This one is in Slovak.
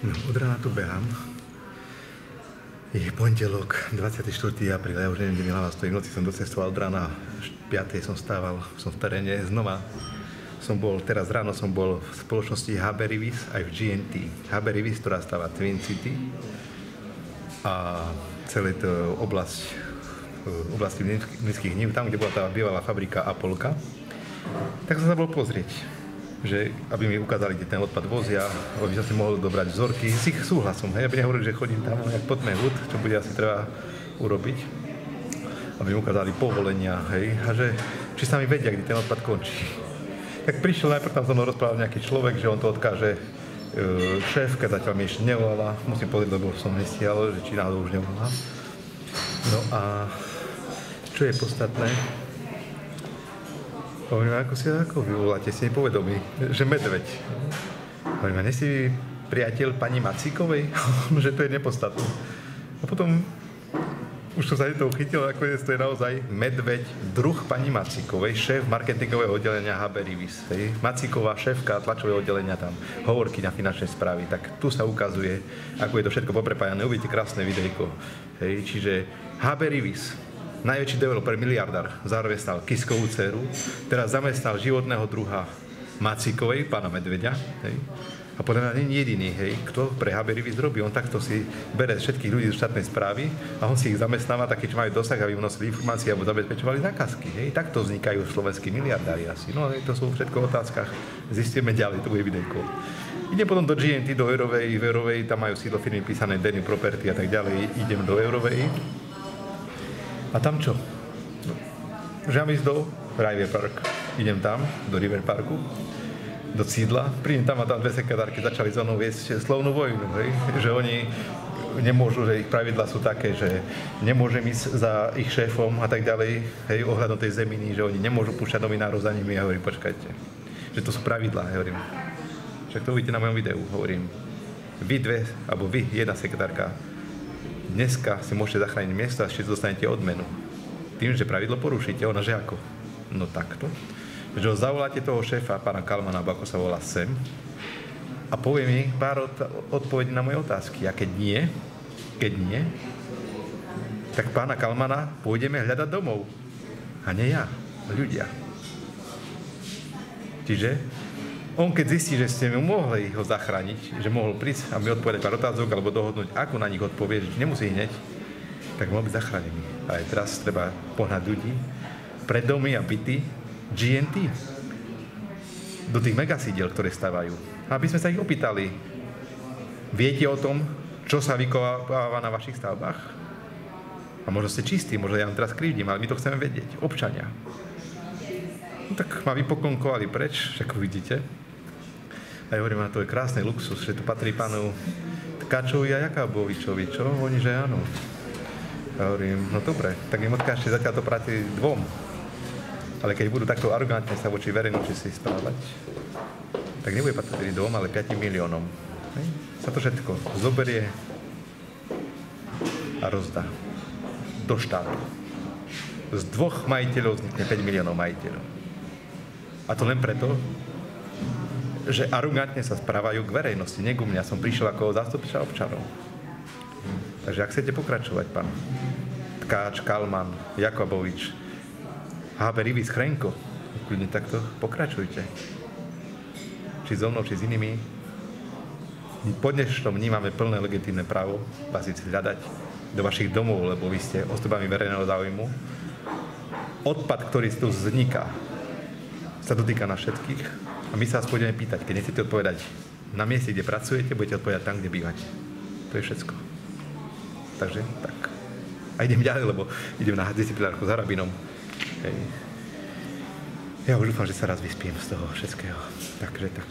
No, od rána tu behám. Je pondelok, 24. apríl, ja už neviem, kde mi hlava stojí. Noci som docestoval od rána, 5. som stával, som v teréne znova. Som bol, teraz ráno som bol v spoločnosti HB Rivis aj v GNT. HB Rivis, ktorá stáva Twin City a celé to oblasť, oblasti nízkych hnív, tam, kde bola tá bývalá fabrika Apolka. Tak som sa bol pozrieť že aby mi ukázali, kde ten odpad vozia, aby som si mohol dobrať vzorky s ich súhlasom. Hej, aby nehovorili, že chodím tam jak pod hud, čo bude asi treba urobiť, aby mi ukázali povolenia, hej, a že či sa mi vedia, kde ten odpad končí. Tak prišiel najprv tam so mnou rozprával nejaký človek, že on to odkáže e, šéfka, zatiaľ mi ešte nevolala, musím povedať, lebo som nestial, že či náhodou už nevolala. No a čo je podstatné, Hovorím, ako si ako vyvoláte, si nepovedomí, že medveď. Hovorím, a nesi priateľ pani Macíkovej? že to je nepodstatné. A potom už som sa to uchytil, ako je to je naozaj medveď, druh pani Macíkovej, šéf marketingového oddelenia HB Rivis. Hej. Macíková, šéfka tlačového oddelenia tam, hovorky na finančnej správy. Tak tu sa ukazuje, ako je to všetko poprepájané. Uvidíte krásne videjko. Hej. Čiže HB najväčší developer, miliardár, zároveň stal Kiskovú dceru, teraz zamestnal životného druha Macíkovej, pána Medvedia, hej. A podľa mňa nie je jediný, hej, kto pre Haberivis robí. On takto si bere všetkých ľudí z štátnej správy a on si ich zamestnáva takí, čo majú dosah, aby vnosili informácie alebo zabezpečovali zákazky. Hej. Takto vznikajú slovenskí miliardári asi. No to sú všetko v otázkach. Zistíme ďalej, to bude videjko. Idem potom do GNT, do Eurovej, v Eurovej, tam majú sídlo firmy písané Denny Property a tak ďalej. Idem do Eurovej a tam čo? Že mám do River Park. Idem tam, do River Parku, do sídla, prídem tam a tam dve sekretárky začali so mnou viesť slovnú vojnu, hej? že oni nemôžu, že ich pravidla sú také, že nemôžem ísť za ich šéfom a tak ďalej, hej, ohľadom tej zeminy, že oni nemôžu púšťať novinárov za nimi. Ja hovorím, počkajte, že to sú pravidlá, ja hovorím. Však to uvidíte na mojom videu, hovorím. Vy dve, alebo vy, jedna sekretárka, dneska si môžete zachrániť miesto a ešte dostanete odmenu. Tým, že pravidlo porušíte, ona že ako? No takto. Že ho zavoláte toho šéfa, pána Kalmana, ako sa volá sem, a povie mi pár odpovedí na moje otázky. A keď nie, keď nie, tak pána Kalmana pôjdeme hľadať domov. A nie ja, ľudia. Čiže on keď zistí, že ste mu mohli ho zachrániť, že mohol prísť a mi odpovedať pár otázok alebo dohodnúť, ako na nich odpovie, že nemusí hneď, tak mohol byť zachránený. A aj teraz treba pohnať ľudí pred domy a byty GNT do tých megasídiel, ktoré stávajú. Aby sme sa ich opýtali, viete o tom, čo sa vykováva na vašich stavbách? A možno ste čistí, možno ja vám teraz krivdím, ale my to chceme vedieť, občania. No tak ma vypoklonkovali preč, však uvidíte. A ja hovorím, a to je krásny luxus, že to patrí pánu Tkačovi a Jakábovičovi, čo? Oni, že áno. A hovorím, no dobre, tak im odkážte zatiaľ to patrí dvom. Ale keď budú takto arrogantne sa voči verejnosti správať, tak nebude patriť dvom, ale 5 miliónom. Hej? Sa to všetko zoberie a rozdá do štátu. Z dvoch majiteľov vznikne 5 miliónov majiteľov. A to len preto, že arogantne sa správajú k verejnosti, nie ku mňa. Som prišiel ako zástupca občanov. Takže ak chcete pokračovať, pán Tkáč, Kalman, Jakobovič, Haber, Ivis, Chrenko, kľudne takto pokračujte. Či so mnou, či s inými. Po dnešnom dní máme plné legitímne právo vás si hľadať do vašich domov, lebo vy ste osobami verejného záujmu. Odpad, ktorý tu vzniká, sa dotýka na všetkých a my sa vás pôjdeme pýtať, keď nechcete odpovedať na mieste, kde pracujete, budete odpovedať tam, kde bývate. To je všetko. Takže tak. A idem ďalej, lebo idem na disciplinárku s Arabinom. Hej. Ja už dúfam, že sa raz vyspím z toho všetkého. Takže tak.